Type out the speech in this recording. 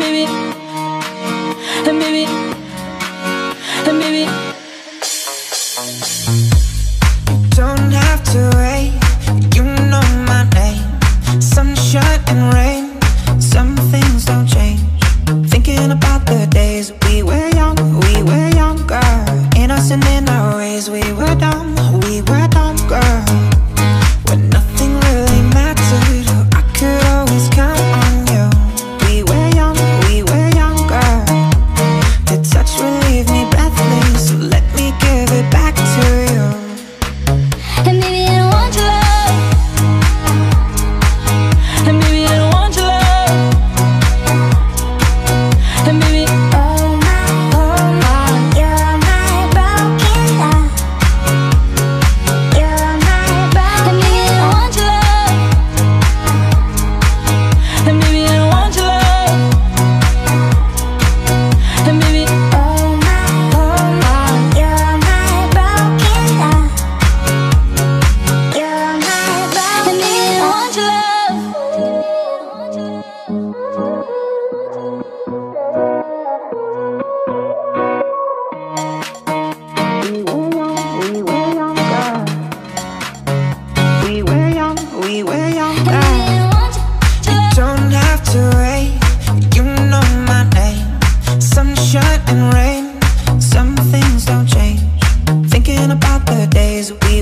baby, and baby, and baby. Don't have to wait, you know my name. Sunshine and rain. we were young You don't have to wait. You know my name. Sunshine and rain. Some things don't change. Thinking about the days we